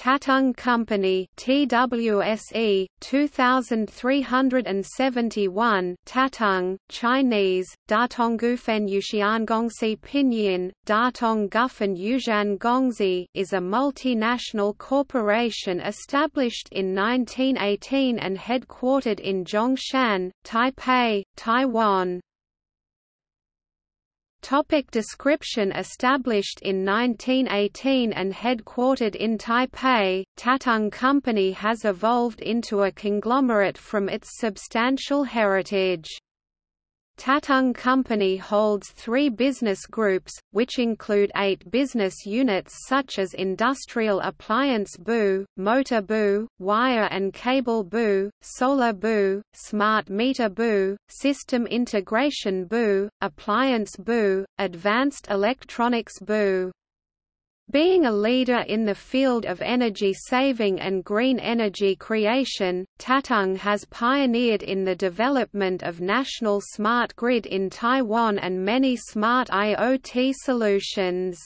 Tatung Company TWSE 2371 Tatung Chinese Datonggufen Yuxiangongsi Pinyin Datonggufen Yuzhan Gongzi is a multinational corporation established in 1918 and headquartered in Zhongshan, Taipei, Taiwan. Topic description Established in 1918 and headquartered in Taipei, Tatung Company has evolved into a conglomerate from its substantial heritage. Tatung Company holds three business groups, which include eight business units such as Industrial Appliance Bu, Motor Bu, Wire and Cable Bu, Solar Bu, Smart Meter Bu, System Integration Bu, Appliance Bu, Advanced Electronics Bu. Being a leader in the field of energy saving and green energy creation, Tatung has pioneered in the development of national smart grid in Taiwan and many smart IoT solutions.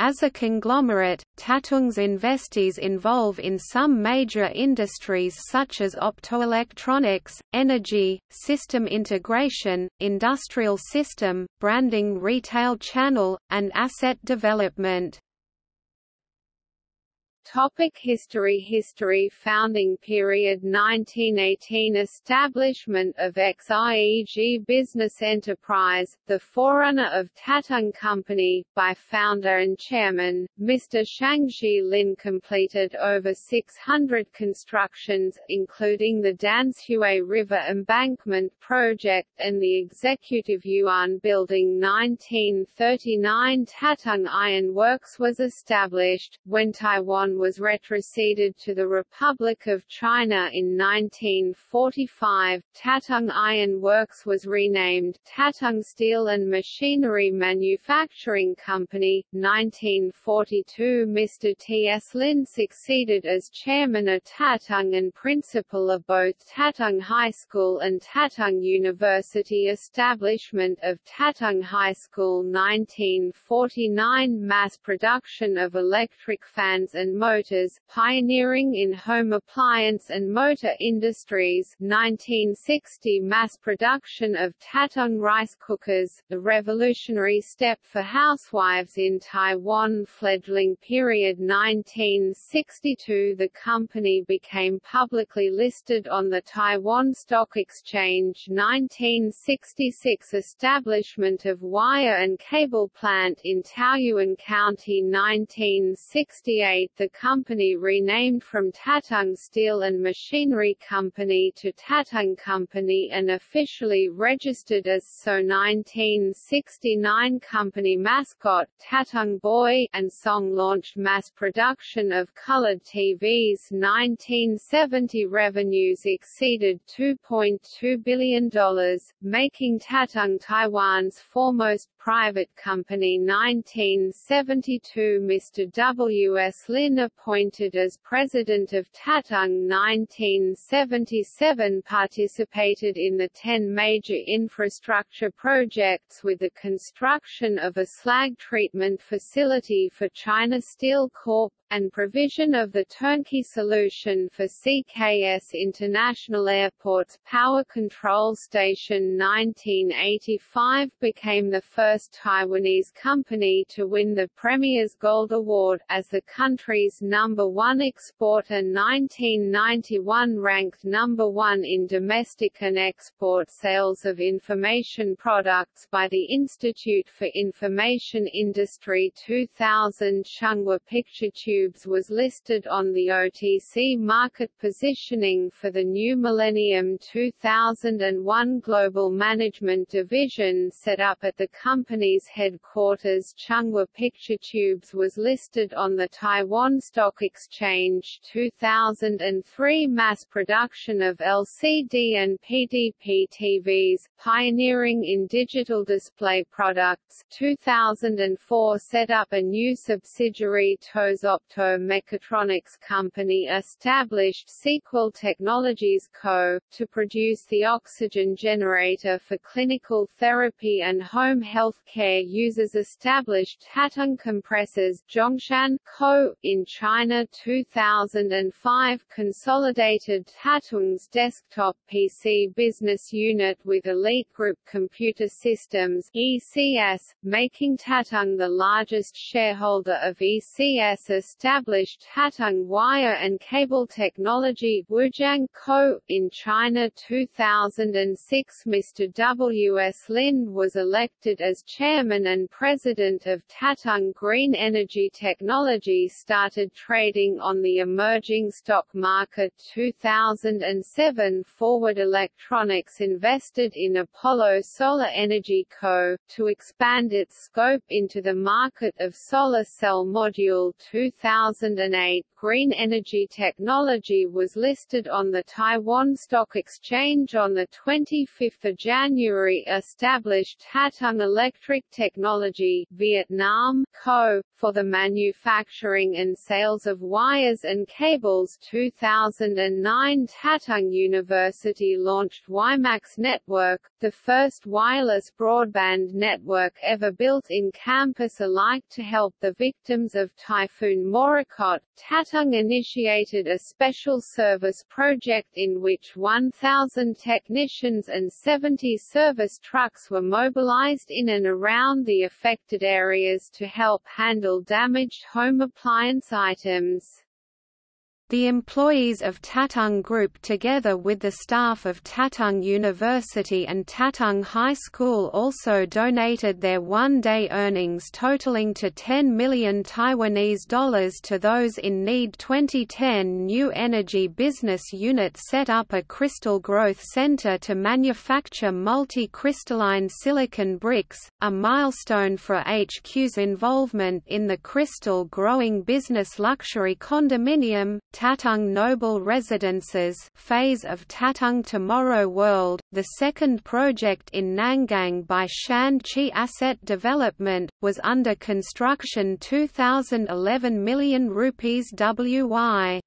As a conglomerate, Tatung's investees involve in some major industries such as optoelectronics, energy, system integration, industrial system, branding retail channel, and asset development. Topic history History Founding period 1918 Establishment of XIEG Business Enterprise, the forerunner of Tatung Company, by founder and chairman, Mr. Shangji Lin completed over 600 constructions, including the Danzhui River Embankment Project and the Executive Yuan Building 1939 Tatung Iron Works was established, when Taiwan was retroceded to the Republic of China in 1945. Tatung Iron Works was renamed Tatung Steel and Machinery Manufacturing Company. 1942 Mr. T. S. Lin succeeded as chairman of Tatung and principal of both Tatung High School and Tatung University establishment of Tatung High School 1949 mass production of electric fans and motors, pioneering in home appliance and motor industries 1960 mass production of Tatung rice cookers, the revolutionary step for housewives in Taiwan fledgling period 1962 The company became publicly listed on the Taiwan Stock Exchange 1966 Establishment of wire and cable plant in Taoyuan County 1968 The company renamed from Tatung Steel and Machinery Company to Tatung Company and officially registered as so 1969 company mascot, Tatung Boy, and song launched mass production of colored TVs 1970 revenues exceeded $2.2 billion, making Tatung Taiwan's foremost private company 1972 Mr. W. S. Lin appointed as president of Tatung 1977 participated in the 10 major infrastructure projects with the construction of a slag treatment facility for China Steel Corp and provision of the turnkey solution for CKS International Airport's Power Control Station 1985 became the first Taiwanese company to win the Premier's Gold Award, as the country's number one exporter 1991 ranked number one in domestic and export sales of information products by the Institute for Information Industry 2000 Chunghwa Picture Tube Tubes was listed on the OTC market positioning for the new Millennium 2001 Global Management Division set up at the company's headquarters. Chunghwa Picture Tubes was listed on the Taiwan Stock Exchange 2003 Mass production of LCD and PDP TVs, pioneering in digital display products. 2004 set up a new subsidiary TOS Opto-Mechatronics Company established Sequel Technologies Co., to produce the oxygen generator for clinical therapy and home health care users established Tatung Compressors Zhongshan Co., in China 2005 consolidated Tatung's desktop PC business unit with Elitegroup Computer Systems ECS, making Tatung the largest shareholder of ECS established Tatung Wire and Cable Technology Wujiang Co. In China 2006 Mr. W. S. Lin was elected as chairman and president of Tatung Green Energy Technology started trading on the emerging stock market 2007 Forward Electronics invested in Apollo Solar Energy Co., to expand its scope into the market of solar cell module 2008 Green Energy Technology was listed on the Taiwan Stock Exchange on 25 January established Tatung Electric Technology Vietnam Co., for the manufacturing and sales of wires and cables 2009 Tatung University launched WiMAX Network, the first wireless broadband network ever built in campus alike to help the victims of Typhoon Morakot. Tatung initiated a special service project in which 1,000 technicians and 70 service trucks were mobilized in and around the affected areas to help handle damaged home appliance items. The employees of Tatung Group together with the staff of Tatung University and Tatung High School also donated their one-day earnings totaling to 10 million Taiwanese dollars to those in need. 2010 New Energy Business Unit set up a crystal growth center to manufacture multi-crystalline silicon bricks, a milestone for HQ's involvement in the crystal growing business luxury condominium, Tatung Noble Residences phase of Tatung Tomorrow World, the second project in Nangang by Shan Chi Asset Development, was under construction 2011 million rupees WY.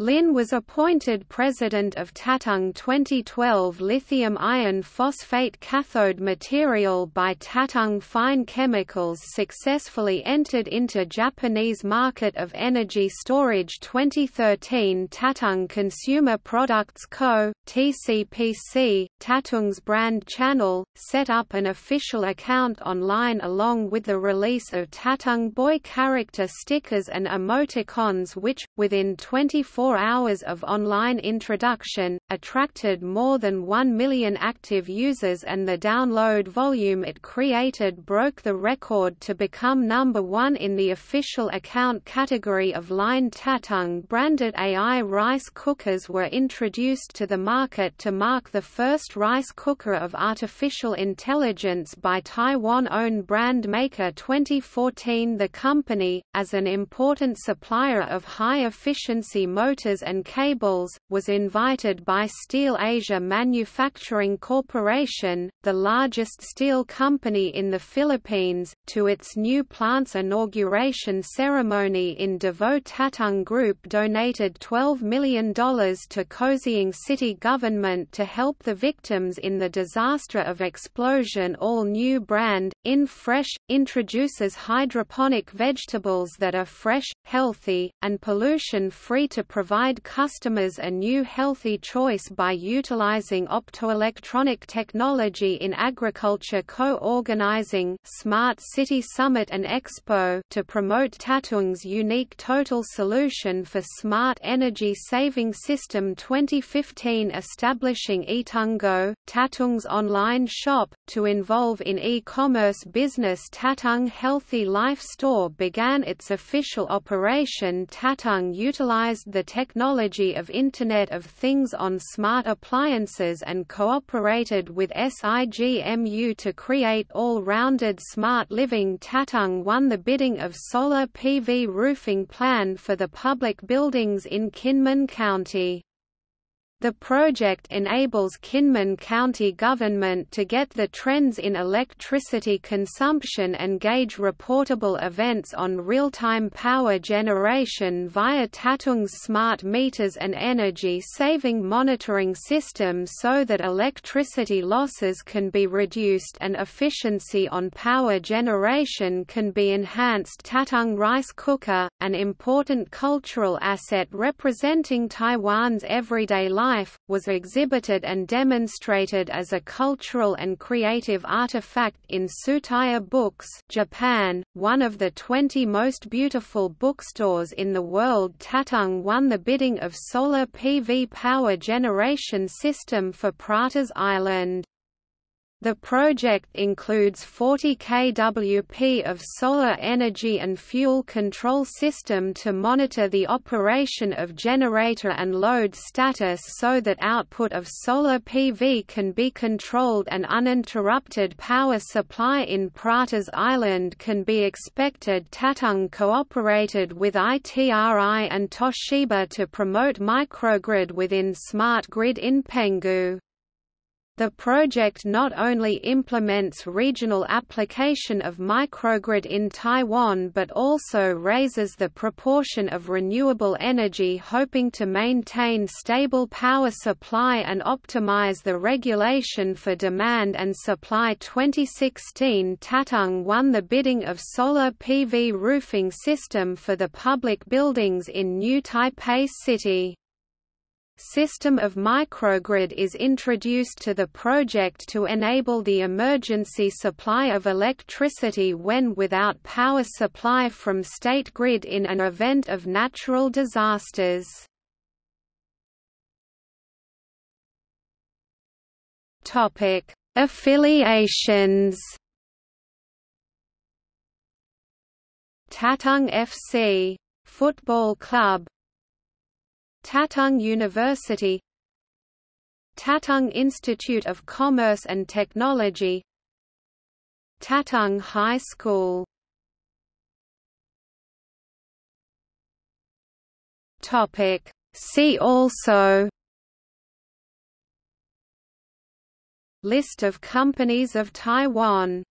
Lin was appointed president of Tatung 2012 lithium iron phosphate cathode material by Tatung Fine Chemicals successfully entered into Japanese market of energy storage 2013 Tatung Consumer Products Co., TCPC, Tatung's brand channel, set up an official account online along with the release of Tatung Boy character stickers and emoticons which, within 24 four hours of online introduction, attracted more than 1 million active users and the download volume it created broke the record to become number one in the official account category of Line Tatung branded AI rice cookers were introduced to the market to mark the first rice cooker of artificial intelligence by Taiwan-owned brand maker 2014 The company, as an important supplier of high-efficiency motors motors and cables, was invited by SteelAsia Manufacturing Corporation, the largest steel company in the Philippines, to its new plant's inauguration ceremony in Davao Tatung Group donated $12 million to Kaohsiung city government to help the victims in the disaster of explosion. All new brand, In Fresh, introduces hydroponic vegetables that are fresh, healthy, and pollution-free to provide provide customers a new healthy choice by utilizing optoelectronic technology in agriculture co-organizing Smart City Summit and Expo to promote Tatung's unique total solution for smart energy saving system 2015 establishing Etungo, Tatung's online shop, to involve in e-commerce business Tatung Healthy Life Store began its official operation Tatung utilized the technology of Internet of Things on smart appliances and cooperated with SIGMU to create all-rounded smart living Tatung won the bidding of solar PV roofing plan for the public buildings in Kinmen County. The project enables Kinmen County government to get the trends in electricity consumption and gauge reportable events on real-time power generation via Tatung's smart meters and energy-saving monitoring systems so that electricity losses can be reduced and efficiency on power generation can be enhanced. Tatung rice cooker, an important cultural asset representing Taiwan's everyday life life, was exhibited and demonstrated as a cultural and creative artifact in Tsutaya Books Japan, one of the 20 most beautiful bookstores in the world Tatung won the bidding of solar PV power generation system for Pratas Island. The project includes 40 kWp of solar energy and fuel control system to monitor the operation of generator and load status so that output of solar PV can be controlled and uninterrupted power supply in Pratas Island can be expected Tatung cooperated with ITRI and Toshiba to promote microgrid within smart grid in Penghu. The project not only implements regional application of microgrid in Taiwan but also raises the proportion of renewable energy hoping to maintain stable power supply and optimize the regulation for demand and supply. 2016 Tatung won the bidding of solar PV roofing system for the public buildings in New Taipei City system of microgrid is introduced to the project to enable the emergency supply of electricity when without power supply from state grid in an event of natural disasters. Affiliations. Tatung FC Football Club Tatung University Tatung Institute of Commerce and Technology Tatung High School. Topic. See also List of companies of Taiwan